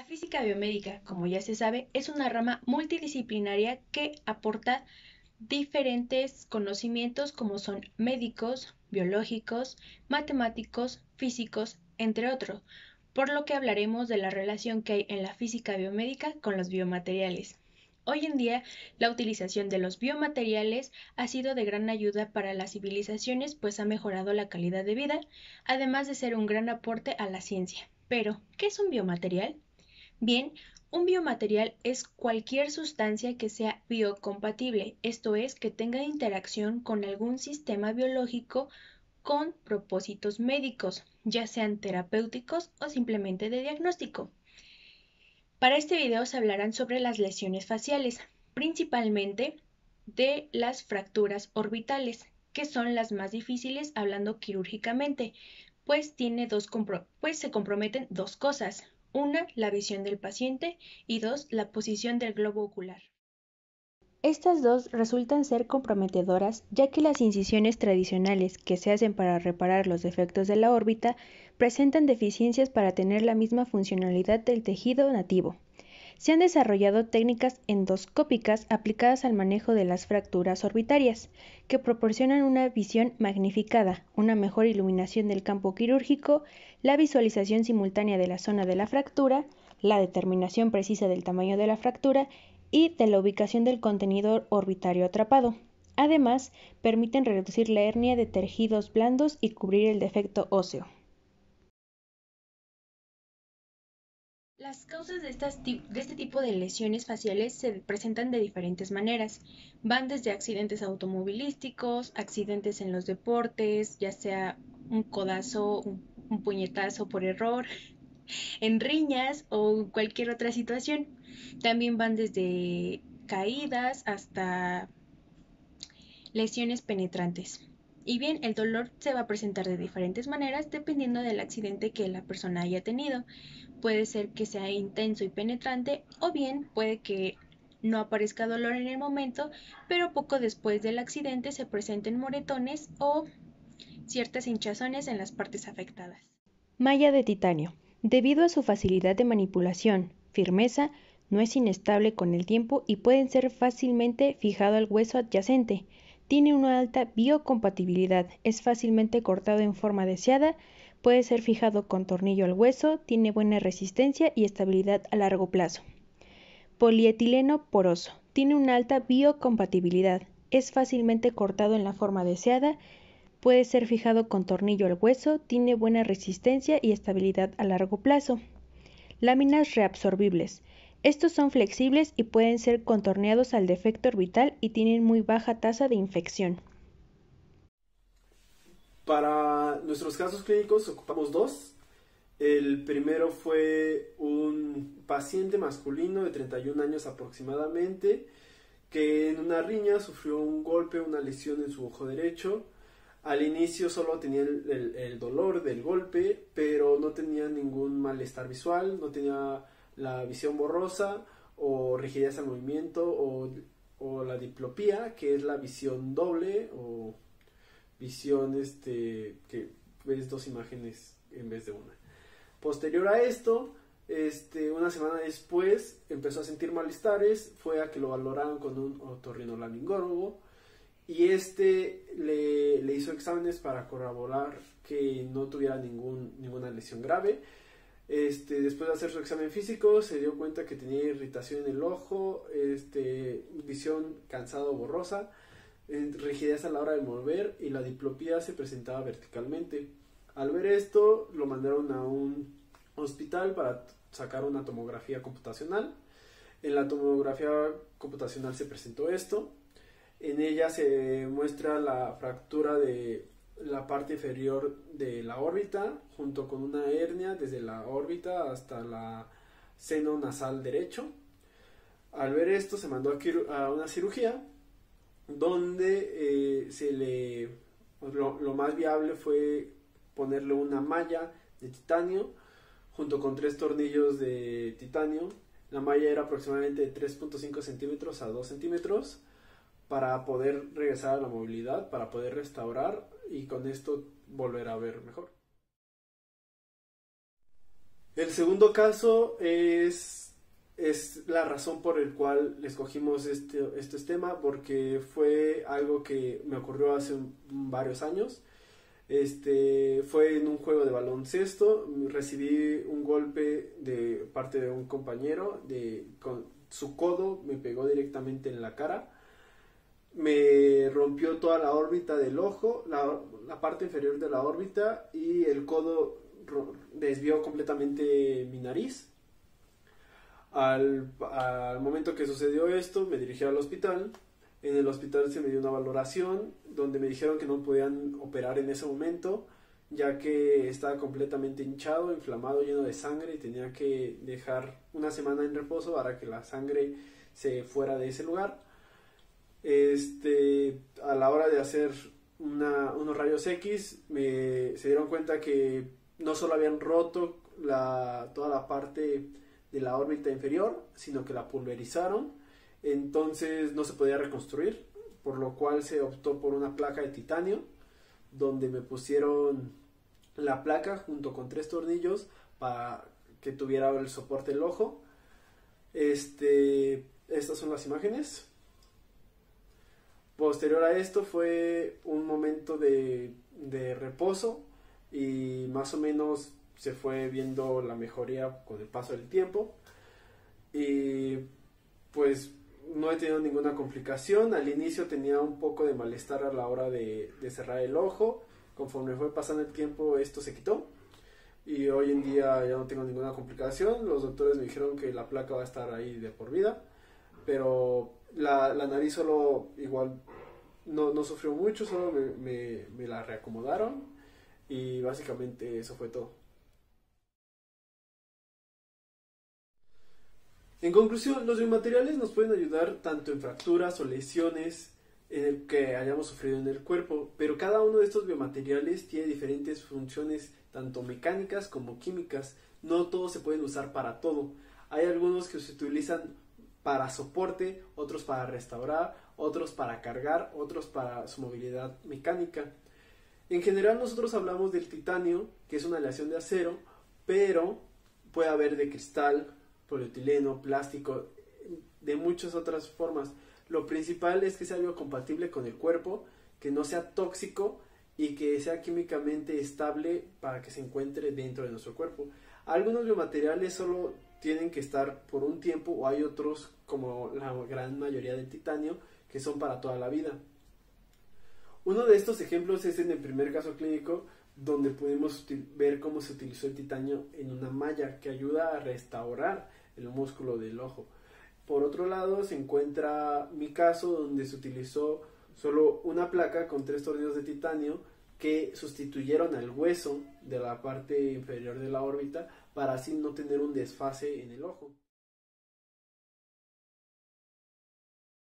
La física biomédica, como ya se sabe, es una rama multidisciplinaria que aporta diferentes conocimientos como son médicos, biológicos, matemáticos, físicos, entre otros, por lo que hablaremos de la relación que hay en la física biomédica con los biomateriales. Hoy en día, la utilización de los biomateriales ha sido de gran ayuda para las civilizaciones, pues ha mejorado la calidad de vida, además de ser un gran aporte a la ciencia. Pero, ¿qué es un biomaterial? Bien, un biomaterial es cualquier sustancia que sea biocompatible, esto es, que tenga interacción con algún sistema biológico con propósitos médicos, ya sean terapéuticos o simplemente de diagnóstico. Para este video se hablarán sobre las lesiones faciales, principalmente de las fracturas orbitales, que son las más difíciles hablando quirúrgicamente, pues, tiene dos pues se comprometen dos cosas. Una, la visión del paciente y dos, la posición del globo ocular. Estas dos resultan ser comprometedoras ya que las incisiones tradicionales que se hacen para reparar los defectos de la órbita presentan deficiencias para tener la misma funcionalidad del tejido nativo. Se han desarrollado técnicas endoscópicas aplicadas al manejo de las fracturas orbitarias, que proporcionan una visión magnificada, una mejor iluminación del campo quirúrgico, la visualización simultánea de la zona de la fractura, la determinación precisa del tamaño de la fractura y de la ubicación del contenido orbitario atrapado. Además, permiten reducir la hernia de tejidos blandos y cubrir el defecto óseo. Las causas de, este tipo de lesiones faciales se presentan de diferentes maneras. Van desde accidentes automovilísticos, accidentes en los deportes, ya sea un codazo, un, puñetazo por error, en riñas o cualquier otra situación. También van desde caídas hasta lesiones penetrantes. Y bien, el dolor se va a presentar de diferentes maneras dependiendo del accidente que la persona haya tenido puede ser que sea intenso y penetrante o bien puede que no aparezca dolor en el momento, pero poco después del accidente se presenten moretones o ciertas hinchazones en las partes afectadas. Malla de titanio. Debido a su facilidad de manipulación, firmeza, no es inestable con el tiempo y puede ser fácilmente fijado al hueso adyacente. Tiene una alta biocompatibilidad, es fácilmente cortado en forma deseada, Puede ser fijado con tornillo al hueso, tiene buena resistencia y estabilidad a largo plazo. Polietileno poroso. Tiene una alta biocompatibilidad. Es fácilmente cortado en la forma deseada. Puede ser fijado con tornillo al hueso, tiene buena resistencia y estabilidad a largo plazo. Láminas reabsorbibles. Estos son flexibles y pueden ser contorneados al defecto orbital y tienen muy baja tasa de infección. Para nuestros casos clínicos ocupamos dos. El primero fue un paciente masculino de 31 años aproximadamente que en una riña sufrió un golpe, una lesión en su ojo derecho. Al inicio solo tenía el, dolor del golpe, pero no tenía ningún malestar visual, no tenía la visión borrosa o rigidez al movimiento o, la diplopía, que es la visión doble o visión este, que ves dos imágenes en vez de una. Posterior a esto, este, una semana después empezó a sentir malestares, fue a que lo valoraron con un otorrinolaringólogo y este le, le, hizo exámenes para corroborar que no tuviera ningún, ninguna lesión grave. Este, después de hacer su examen físico se dio cuenta que tenía irritación en el ojo, este, visión cansada o borrosa, rigidez a la hora de mover y la diplopía se presentaba verticalmente. Al ver esto, lo mandaron a un hospital para sacar una tomografía computacional. En la tomografía computacional se presentó esto. En ella se muestra la fractura de la parte inferior de la órbita junto con una hernia desde la órbita hasta la seno nasal derecho. Al ver esto se mandó a una cirugía donde eh, se le pues, lo, más viable fue ponerle una malla de titanio junto con tres tornillos de titanio. La malla era aproximadamente de 3.5 centímetros a 2 centímetros para poder regresar a la movilidad, para poder restaurar y con esto volver a ver mejor. El segundo caso es, es la razón por el cual escogimos este, este tema, porque fue algo que me ocurrió hace varios años. Este, fue en un juego de baloncesto, recibí un golpe de parte de un compañero, de, con su codo me pegó directamente en la cara, me rompió toda la órbita del ojo, la, la parte inferior de la órbita y el codo desvió completamente mi nariz. Al, al momento que sucedió esto, me dirigí al hospital en el hospital se me dio una valoración donde me dijeron que no podían operar en ese momento ya que estaba completamente hinchado, inflamado, lleno de sangre y tenía que dejar una semana en reposo para que la sangre se fuera de ese lugar. Este, a la hora de hacer unos rayos X me, se dieron cuenta que no solo habían roto la, toda la parte de la órbita inferior, sino que la pulverizaron entonces no se podía reconstruir, por lo cual se optó por una placa de titanio, donde me pusieron la placa junto con tres tornillos para que tuviera el soporte del ojo. Este, estas son las imágenes. Posterior a esto fue un momento de, de reposo y más o menos se fue viendo la mejoría con el paso del tiempo. Y pues no he tenido ninguna complicación. Al inicio tenía un poco de malestar a la hora de, cerrar el ojo. Conforme fue pasando el tiempo esto se quitó. Y hoy en día ya no tengo ninguna complicación. Los doctores me dijeron que la placa va a estar ahí de por vida. Pero la, nariz solo igual no, no sufrió mucho, solo me, me la reacomodaron. Y básicamente eso fue todo. En conclusión, los biomateriales nos pueden ayudar tanto en fracturas o lesiones que hayamos sufrido en el cuerpo, pero cada uno de estos biomateriales tiene diferentes funciones, tanto mecánicas como químicas. No todos se pueden usar para todo. Hay algunos que se utilizan para soporte, otros para restaurar, otros para cargar, otros para su movilidad mecánica. En general nosotros hablamos del titanio, que es una aleación de acero, pero puede haber de cristal, polietileno, plástico, de muchas otras formas. Lo principal es que sea biocompatible con el cuerpo, que no sea tóxico y que sea químicamente estable para que se encuentre dentro de nuestro cuerpo. Algunos biomateriales solo tienen que estar por un tiempo o hay otros como la gran mayoría del titanio que son para toda la vida. Uno de estos ejemplos es en el primer caso clínico donde podemos ver cómo se utilizó el titanio en una malla que ayuda a restaurar el músculo del ojo. Por otro lado, se encuentra mi caso donde se utilizó solo una placa con tres tornillos de titanio que sustituyeron al hueso de la parte inferior de la órbita para así no tener un desfase en el ojo.